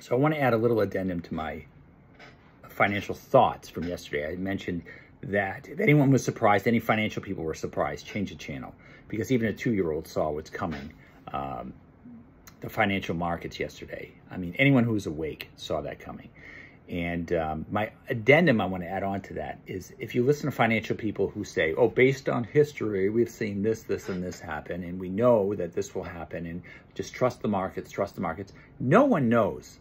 So I want to add a little addendum to my financial thoughts from yesterday. I mentioned that if anyone was surprised, any financial people were surprised, change the channel. Because even a two-year-old saw what's coming. Um, the financial markets yesterday. I mean, anyone who was awake saw that coming. And um, my addendum I want to add on to that is if you listen to financial people who say, oh, based on history, we've seen this, this, and this happen, and we know that this will happen, and just trust the markets, trust the markets. No one knows.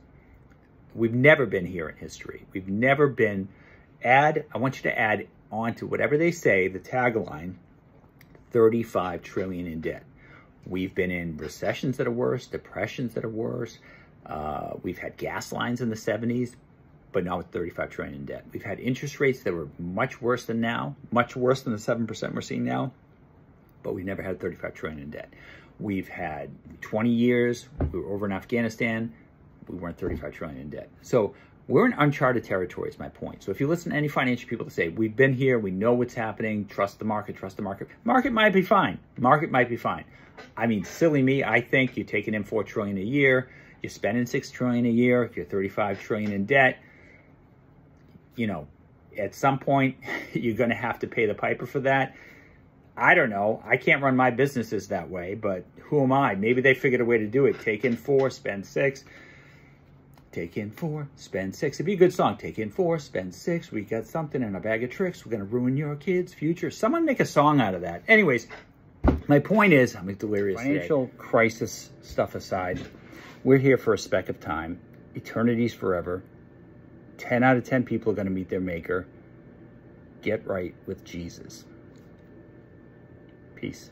We've never been here in history. We've never been, add, I want you to add on to whatever they say, the tagline, 35 trillion in debt. We've been in recessions that are worse, depressions that are worse. Uh, we've had gas lines in the 70s, but now with 35 trillion in debt. We've had interest rates that were much worse than now, much worse than the 7% we're seeing now, but we've never had 35 trillion in debt. We've had 20 years, we were over in Afghanistan, we weren't 35 trillion in debt. So we're in uncharted territory is my point. So if you listen to any financial people to say, we've been here, we know what's happening, trust the market, trust the market. Market might be fine. Market might be fine. I mean, silly me, I think you're taking in 4 trillion a year, you're spending 6 trillion a year, if you're 35 trillion in debt, you know, at some point you're going to have to pay the piper for that. I don't know. I can't run my businesses that way, but who am I? Maybe they figured a way to do it. Take in four, spend six. Take in four, spend six. It'd be a good song. Take in four, spend six. We got something in a bag of tricks. We're going to ruin your kid's future. Someone make a song out of that. Anyways, my point is, I'm delirious Financial today. crisis stuff aside, we're here for a speck of time. Eternity's forever. 10 out of 10 people are going to meet their maker. Get right with Jesus. Peace.